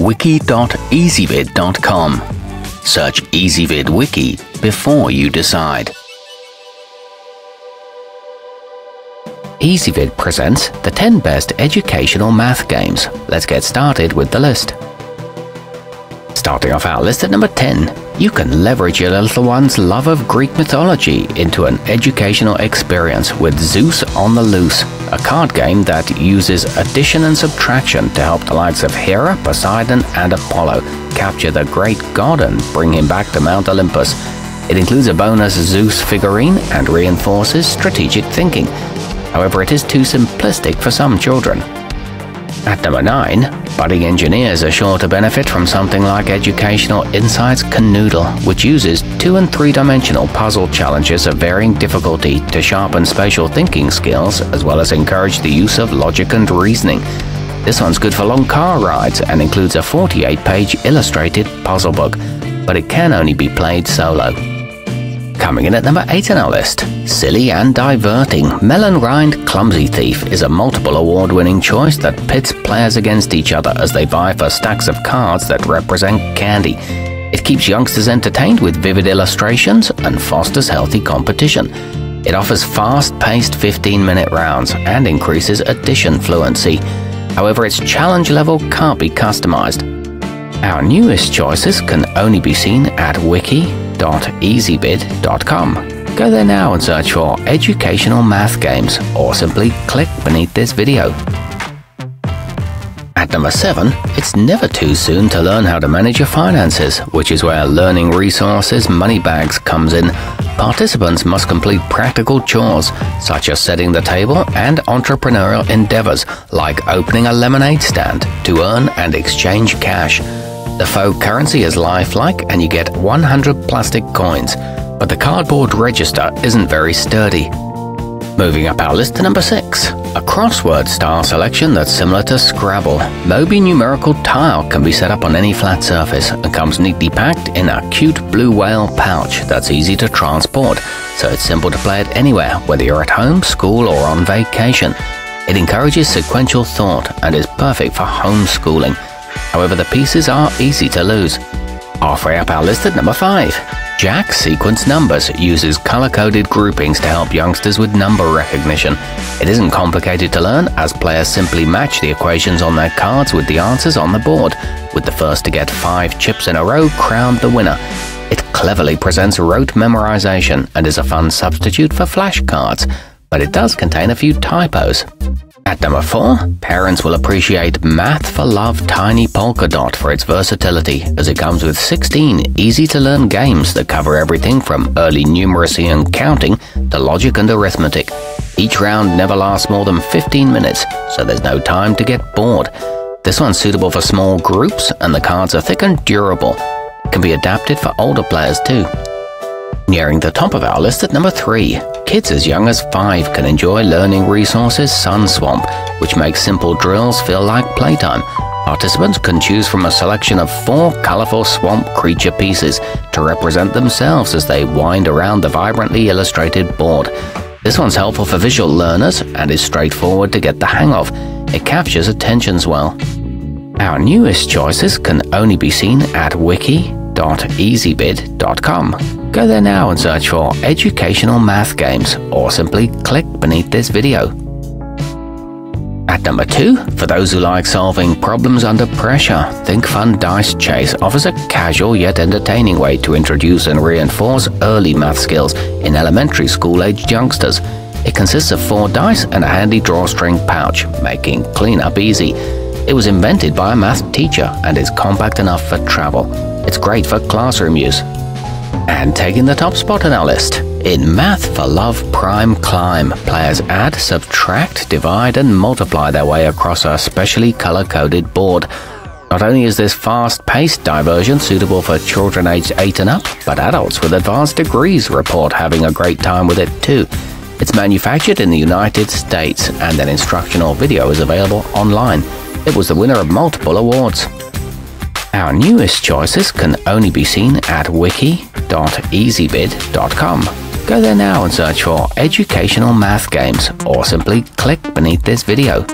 wiki.ezvid.com. Search Ezvid Wiki before you decide. Ezvid presents the 10 best educational math games. Let's get started with the list. Starting off our list at number 10, you can leverage your little one's love of Greek mythology into an educational experience with Zeus on the Loose, a card game that uses addition and subtraction to help the likes of Hera, Poseidon, and Apollo capture the great god and bring him back to Mount Olympus. It includes a bonus Zeus figurine and reinforces strategic thinking. However, it is too simplistic for some children. At number 9, budding engineers are sure to benefit from something like Educational Insights Kanoodle, which uses two and three dimensional puzzle challenges of varying difficulty to sharpen spatial thinking skills as well as encourage the use of logic and reasoning. This one's good for long car rides and includes a 48 page illustrated puzzle book, but it can only be played solo. Coming in at number 8 on our list, Silly and Diverting, Melon Rind Clumsy Thief is a multiple award winning choice that pits players against each other as they vie for stacks of cards that represent candy. It keeps youngsters entertained with vivid illustrations and fosters healthy competition. It offers fast paced 15 minute rounds and increases addition fluency. However, its challenge level can't be customized. Our newest choices can only be seen at wiki.ezvid.com. Go there now and search for educational math games or simply click beneath this video. At number 7, it's never too soon to learn how to manage your finances, which is where Learning Resources Money Bags comes in. Participants must complete practical chores, such as setting the table and entrepreneurial endeavors, like opening a lemonade stand, to earn and exchange cash. The faux currency is lifelike and you get 100 plastic coins, but the cardboard register isn't very sturdy. Moving up our list to number 6, a crossword style selection that's similar to Scrabble. Mobi numerical tile can be set up on any flat surface and comes neatly packed in a cute blue whale pouch that's easy to transport, so it's simple to play it anywhere, whether you're at home, school, or on vacation. It encourages sequential thought and is perfect for homeschooling. However, the pieces are easy to lose. Halfway up our list at number 5. Jax Sequence Numbers uses color-coded groupings to help youngsters with number recognition. It isn't complicated to learn as players simply match the equations on their cards with the answers on the board, with the first to get five chips in a row crowned the winner. It cleverly presents rote memorization and is a fun substitute for flashcards, but it does contain a few typos. At number 4, parents will appreciate Math for Love Tiny Polka Dot for its versatility, as it comes with 16 easy to learn games that cover everything from early numeracy and counting to logic and arithmetic. Each round never lasts more than 15 minutes, so there's no time to get bored. This one's suitable for small groups, and the cards are thick and durable. It can be adapted for older players too. Nearing the top of our list at number 3, kids as young as 5 can enjoy learning resources Sum Swamp, which makes simple drills feel like playtime. Participants can choose from a selection of four colorful swamp creature pieces to represent themselves as they wind around the vibrantly illustrated board. This one's helpful for visual learners and is straightforward to get the hang of. It captures attentions well. Our newest choices can only be seen at wiki.ezvid.com. Go there now and search for educational math games or simply click beneath this video. At number 2, for those who like solving problems under pressure, ThinkFun Dice Chase offers a casual yet entertaining way to introduce and reinforce early math skills in elementary school-aged youngsters. It consists of four dice and a handy drawstring pouch, making cleanup easy. It was invented by a math teacher and is compact enough for travel. It's great for classroom use and taking the top spot on our list. In Math for Love Prime Climb, players add, subtract, divide, and multiply their way across a specially color coded board. Not only is this fast paced diversion suitable for children aged 8 and up, but adults with advanced degrees report having a great time with it too. It's manufactured in the United States, and an instructional video is available online. It was the winner of multiple awards. Our newest choices can only be seen at wiki.ezvid.com. Go there now and search for educational math games or simply click beneath this video.